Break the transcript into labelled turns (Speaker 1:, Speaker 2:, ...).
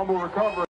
Speaker 1: fumble recovery.